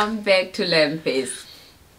welcome back to Lempies.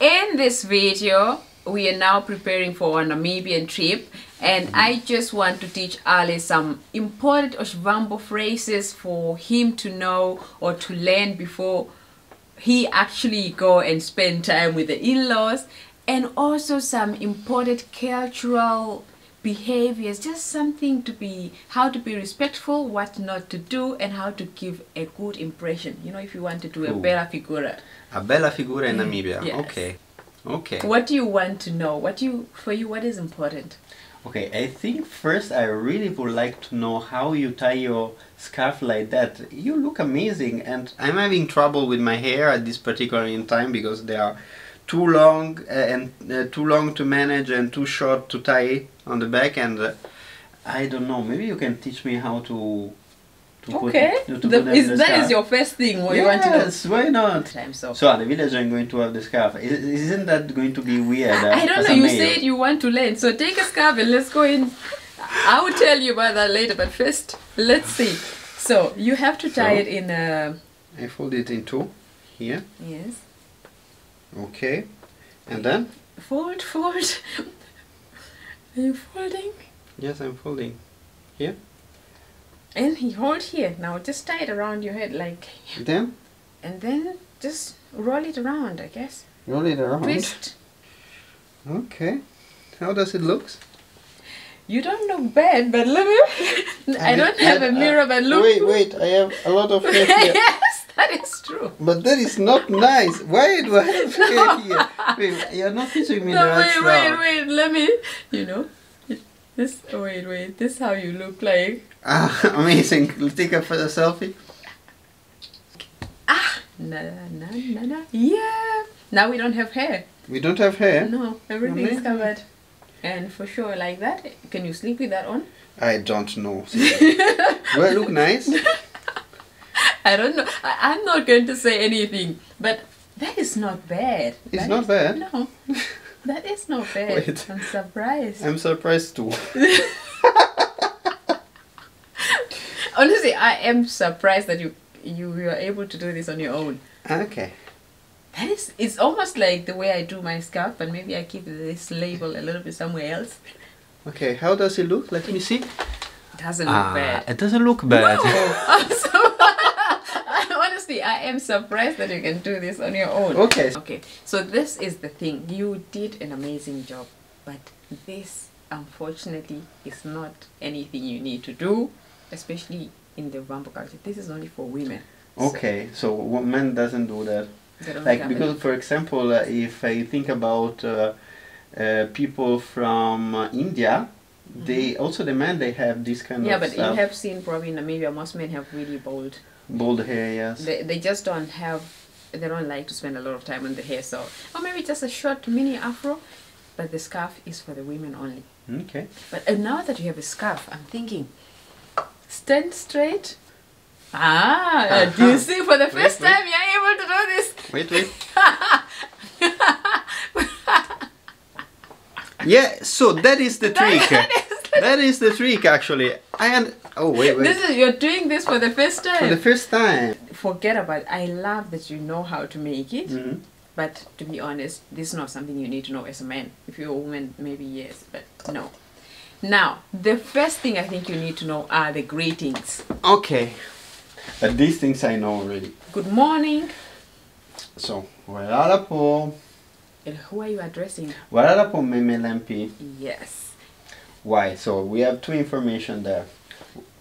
In this video, we are now preparing for a Namibian trip and I just want to teach Ale some important Oshiwambo phrases for him to know or to learn before he actually go and spend time with the in-laws and also some important cultural behaviors just something to be how to be respectful what not to do and how to give a good impression you know if you want to do a bella figura A bella figura in mm, Namibia. Yes. Okay. Okay. what do you want to know what do you for you what is important Okay, I think first I really would like to know how you tie your scarf like that. You look amazing and I'm having trouble with my hair at this particular time because they are too long uh, and uh, too long to manage and too short to tie on the back and uh, I don't know, maybe you can teach me how to to okay put, to, to The- put is, the that is scarf. your first thing what you want to do Yes, why not? so So at the village I'm going to have the scarf. Is- Isn't that going to be weird? uh, I don't know you male? said you want to learn so take a scarf and let's go in I will tell you about that later but first let's see so you have to tie So? it in a I fold it in two here. yes Okay. And then? fold fold are you folding Yes, I'm folding. Here? And he hold here now just tie it around your head like Then and then just roll it around I guess roll it around. twist Okay. How does it look? you don't look bad but look I don't have a uh, mirror but look Wait, wait. I have a lot of hair here. that is true But that is not nice. Why do I have hair here? Wait, you're not teaching me no the right wait wait stuff. wait let me you know this wait wait this how you look like Ah, amazing. Take a photo selfie. na na na na yeah now we don't have hair We don't have hair. no everything is covered and for sure like that can you sleep with that on I don't know. do I look nice? I don't know. I, I'm not going to say anything, but that is not bad. It's That not is- bad? No, that is not bad. Wait. I'm surprised. I'm surprised too. Honestly, I am surprised that you you were able to do this on your own. Okay. That is, it's almost like the way I do my scarf, but maybe I keep this label a little bit somewhere else. Okay, how does it look? Let me see. It doesn't look ah, bad. it doesn't look bad. I'm so, honestly, I am surprised that you can do this on your own. Okay. Okay, so this is the thing. You did an amazing job, but this, unfortunately, is not anything you need to do, especially in the Vambo culture. This is only for women. Okay, so wo- men doesn't do that. Like because, it. for example, uh, if I think about uh, uh, people from uh, India, they also the men they have this kind Mm-hmm. yeah, but stuff. you have seen probably in Namibia, most men have really bold. Bald hair. Yes. They, they just don't have, they don't like to spend a lot of time on the hair, so, or maybe just a short mini afro, but the scarf is for the women only. Okay. But uh, now that you have a scarf, I'm thinking, stand straight. Ah, uh, do you see? For the Wait, first wait. time, you're able to do this. Wait, wait. yeah. So that is the trick. That is the- that is the trick, actually. I and oh wait, wait. This is you're doing this for the first time. For the first time. Forget about. It. I love that you know how to make it, Mhm. but to be honest, this is not something you need to know as a man. If you're a woman, maybe yes, but no. Now, the first thing I think you need to know are the greetings. Okay. But these things I know already. Good morning. So, walala po. Who are you addressing? Walala po meme lempi. Yes. Why? So we have two information there.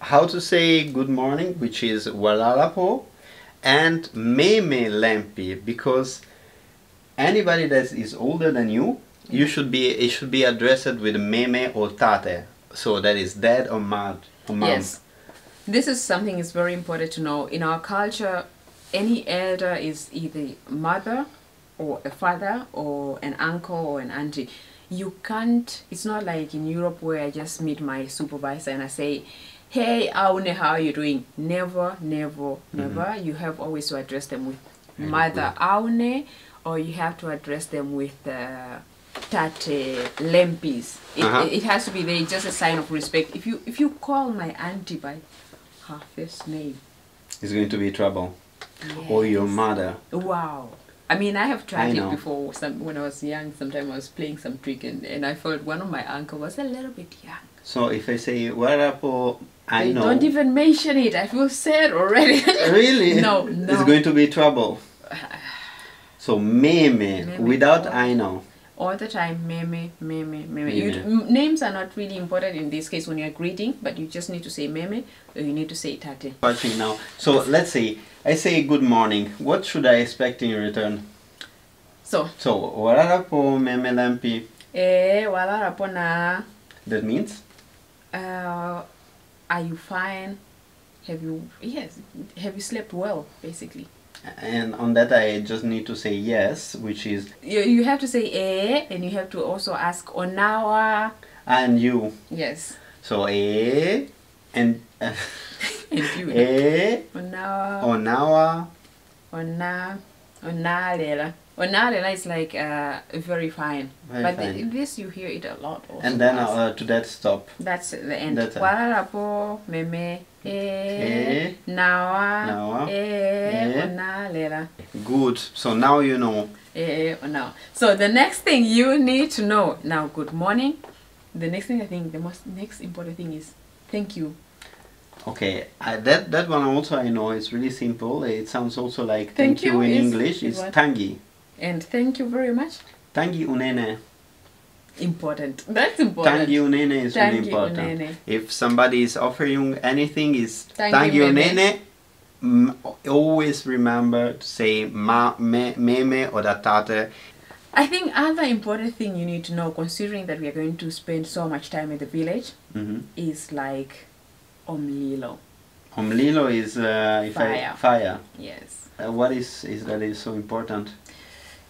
How to say good morning, which is walala po, and meme lempi, because anybody that is older than you, you should be it should be addressed with meme or tate. So that is dad or mom. Or mom. Yes. This is something is very important to know. In our culture, any elder is either mother or a father or an uncle or an auntie. You can't, it's not like in Europe where I just meet my supervisor and I say, hey, Aune, how are you doing? Never, never, never. You have always to address them with mother Aune or you have to address them with uh, tate lempis. It, Uh-huh. it has to be there, just a sign of respect. If you if you call my auntie by her first name, It's going to be trouble. Or your mother. Wow. I mean, I have tried I it before. Some when I was young, sometime I was playing some trick, and, and I felt one of my uncle was a little bit young. So if I say warapo, oh, I They know. Don't even mention it. I feel sad already. Really? No, no. It's going to be trouble. So meme, Meme. without oh. I know. All the time, meme, meme, meme. You, names are not really important in this case when you're greeting, but you just need to say meme or you need to say tate. Watching now. So let's say I say good morning. What should I expect in return? So, So warapo meme lempi. eh, wala rapona, That means uh, are you fine? Have you, yes, have you slept well, basically? and on that I just need to say yes, which is You, you have to say eh, and you have to also ask onawa. and you. Yes. So eh and uh, You. eh Onawa. Ona. Onalela. Onalela is like uh, very fine. Very but fine. thi- this you hear it a lot also. and then uh, to that stop. That's the end. Walarapo, meme, eh, Eh, nawa, nawa, eh, eh. onalela, Good. So now you know. eh, onawa. So the next thing you need to know now. Good morning. The next thing I think the most next important thing is thank you. Okay, uh, that that one also I know. It's really simple. It sounds also like Thank thank, you, in English. is It's what? tangi. And thank you very much. Tangi unene. Important. That's important. Tangi unene is Tangi really important. unene. If somebody is offering anything, is Tangi tangi unene. Mm, always remember to say ma me, meme or datate. I think other important thing you need to know, considering that we are going to spend so much time in the village, Mm-hmm. is like omlilo. Omlilo is uh, if Fire. I fire. Yes. Uh, what is is that is so important?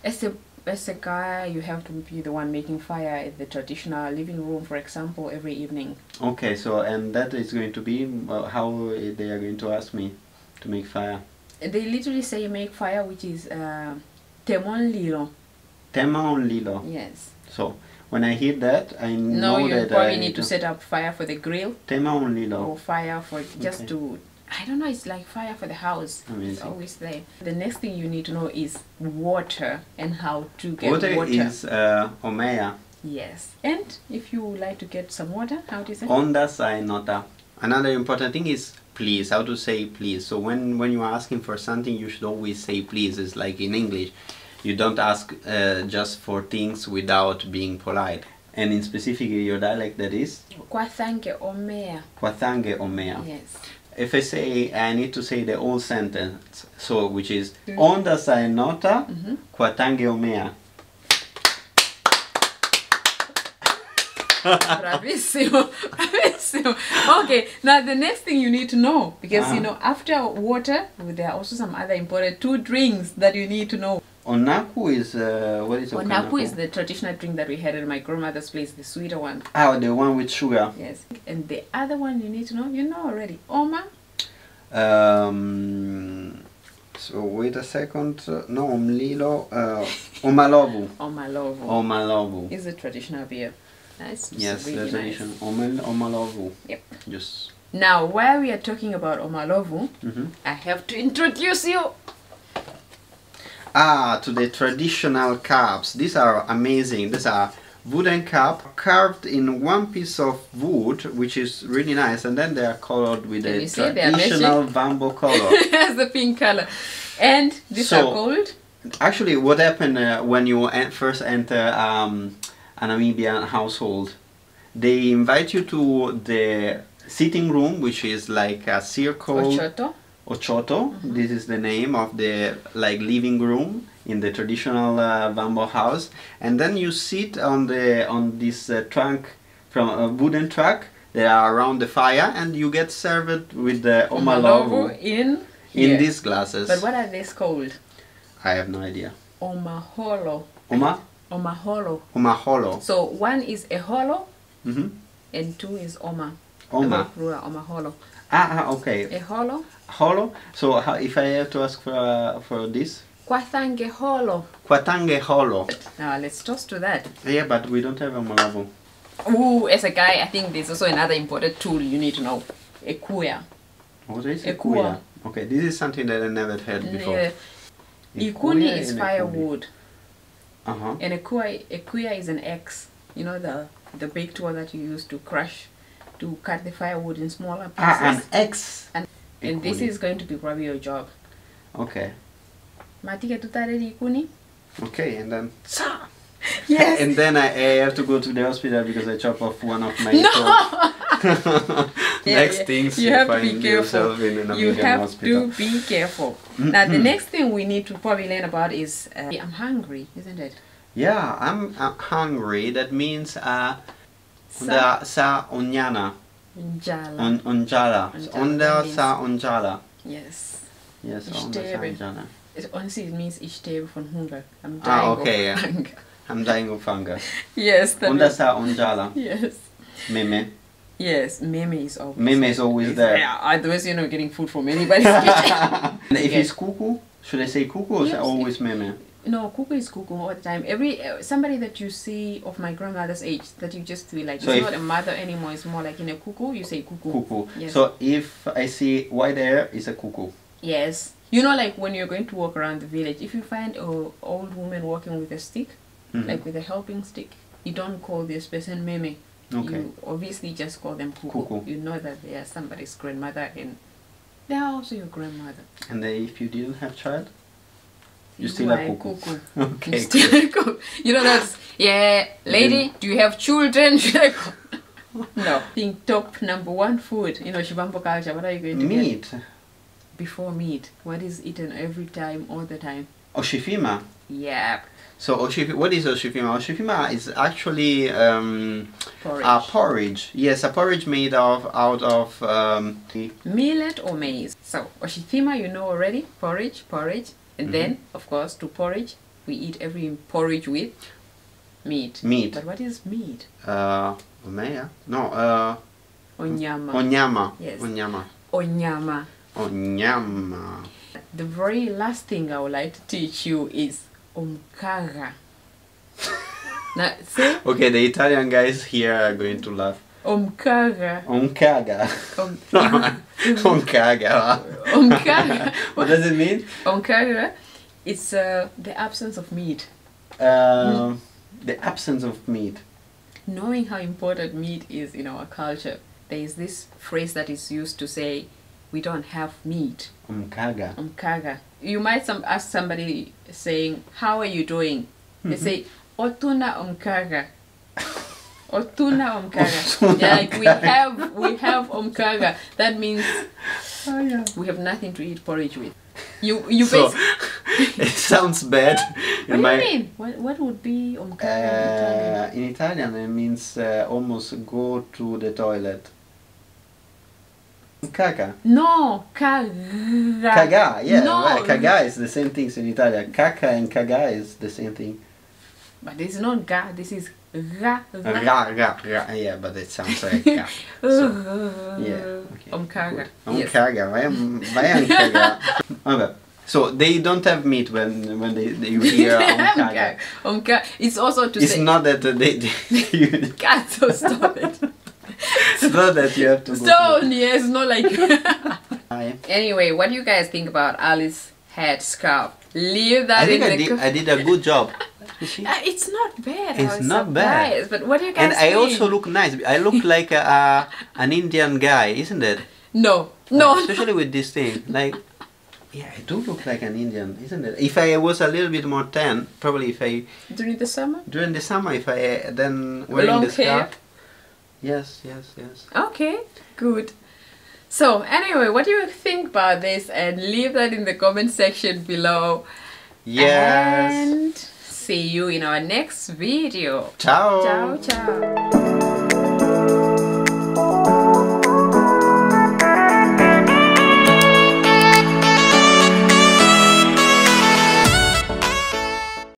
As a as a guy, you have to be the one making fire at the traditional living room, for example, every evening. Okay, so and that is going to be how they are going to ask me to make fire. They literally say make fire, which is uh, temon lilo. Temon lilo. Yes. So when I hear that, I No, know you that probably I need to set up fire for the grill Tema on lilo. or fire for just Okay. to. I don't know. It's like fire for the house. It's always there. The next thing you need to know is water and how to get Water, water. is uh, omea. Yes. And if you would like to get some water, how do you say? Onda sai nota. Another important thing is please. How to say please. So when when you are asking for something, you should always say please. It's like in English, you don't ask uh, just for things without being polite. And in specific your dialect, that is Kwathange omea. kwatange omea. Yes. If I say I need to say the whole sentence, so which is Mm. onda sai nota, Mhm. kwatange omea. Bravissimo. Bravissimo. Okay, now the next thing you need to know, because you Ah. know, after water, there are also some other important two drinks that you need to know. Onaku is uh, what is Onapu is the traditional drink that we had at my grandmother's place, the sweeter one. Ah, the one with sugar. Yes. And the other one you need to know, you know already. Oma. Um, so wait a second. No, omlilo. Uh, omalovu. Omalovo. Omalovu. Is a traditional beer. Nice. Yes, really the tradition. nice. Omal, omalovu. Yep. Just. Now, while we are talking about Omalovu, mhm. I have to introduce you. Ah, to the traditional cups. These are amazing. These are wooden cup carved in one piece of wood, which is really nice, and then they are colored with Can a you see they are traditional bamboo color. Has the pink color. And these So- are called Actually, what happened uh, when you first enter um, a Namibian household? They invite you to the sitting room, which is like a circle. Ochoto. Ochoto. This is the name of the like living room in the traditional uh, Vambo house, and then you sit on the on this uh, trunk from a wooden truck. They are around the fire, and you get served with the omalovu in in these glasses. But what are these called? I have no idea. Omaholo. Oma Omaholo. omaholo. So one is a holo Mm-hmm. and two is oma. Oma. Omaholo. Ah, ah, okay. A holo. Holo. So how, if I have to ask for uh, for this, Kwatange holo. kwatange holo. Now let's toast to that. Yeah, but we don't have a malavu. Ooh, as a guy, I think there's also another important tool you need to know. Ekuya. What is A it? Okay, this is something that I never heard before. Yeah. Ikuni is firewood, Uh huh. and ekuya, ekuya is an axe. You know the the big tool that you use to crush, to cut the firewood in smaller pieces. Ah, an X. And- and this is going to be probably your job. Okay. Matike tutare ikuni? Okay, and then. Yes. And then I, I have to go to the hospital because I chop off one of my No! Yeah, next yeah. things You you, have to find be careful. yourself in an you have hospital. to be careful. Now the next thing we need to probably learn about is uh, I'm hungry, isn't it? Yeah, I'm uh, hungry. That means uh, Sa sa onyana, njala. on onjala, Onjala, onda that means- sa onjala. yes. Yes, onda sa onjala. It honestly it means ich sterbe von Hunger. I'm dying Ah, okay, yeah. of hunger. I'm dying of hunger. Yes, that Onda sa onjala. yes. Meme. Yes, meme is always Meme is always there. Yeah, otherwise you're not getting food from anybody's kitchen. If Yeah. it's cuckoo, should I say cuckoo or Yes. always meme? No, cuckoo is cuckoo all the time. Every uh, somebody that you see of my grandmother's age that you just feel like So it's not a mother anymore. It's more like in a cuckoo. You say cuckoo. Cuckoo. Yes. So if I see white hair, it's a cuckoo. Yes. You know, like when you're going to walk around the village, if you find a old woman walking with a stick, Mhm. like with a helping stick, you don't call this person meme. Okay. You obviously just call them cuckoo. Cuckoo. You know that they are somebody's grandmother and they are also your grandmother. And then if you didn't have child, you still a cuckoo. cuckoo. Okay. You still a cuckoo. You know that's yeah, lady. Do you have children? Should I call? no. Think top number one food. You know, Shivambo culture. What are you going to get Meat. before meat? What is eaten every time, all the time? Oshifima. Yeah, So Oshifi, what is Oshifima? Oshifima is actually um, porridge. a porridge. Yes, a porridge made of out of um, Millet or maize. So oshifima, you know already. Porridge, porridge, and Mhm. then of course to porridge we eat every porridge with meat. meat. But what is meat? Uh, omeya? No, uh, Onyama. onyama. Yes. Onyama. Onyama. Onyama. The very last thing I would like to teach you is omkaga. now say Okay, the Italian guys here are going to laugh. Omkaga. Onkaga. Om, Onkaga. omkaga. what does it mean? Omkaga. It's uh, the absence of meat. Um, the absence of meat. knowing how important meat is in our culture, there is this phrase that is used to say, "We don't have meat." Onkaga. Umkaga. You might some ask somebody saying, "How are you doing?" They say, "Otuna umkaga." Otuna umkaga. Otuna Yeah, like we have we have umkaga. That means Oh, yeah. we have nothing to eat porridge with. You you So, it sounds bad. What in do my, you mean? What what would be umkaga in Italian? Uh, in Italian, it means uh, almost go to the toilet. Caca. No, caga. Caga, yeah, No. right. Caga is the same thing in Italian. Caca and caga is the same thing. But this is not ga, this is ra. Ra, ra, ra. Yeah, but it sounds like. So, uh, yeah. Okay. Omkaga. Omkaga. Vai am- vai an caga. So they don't have meat when when they, they you hear uh, omkaga. Omka. It's also to say. It's say. not that they, they you, God, so stop it. it's not that you have to. Stone, yes, not like. Anyway, what do you guys think about Alice's head scarf? Leave that I think in I did, I did a good job. Uh, it's not bad. I It's not bad. But what do you guys think? And I also look nice. I look like a, a, an Indian guy, isn't it? No, no. Especially with this thing. Like, yeah, I do look like an Indian, isn't it? If I was a little bit more tan, probably if I, During the summer? during the summer, if I uh, then wearing Long the scarf. hair? Yes, yes, yes. Okay, good. So, anyway, what do you think about this? And leave that in the comment section below. Yes. And see you in our next video. Ciao. Ciao, ciao.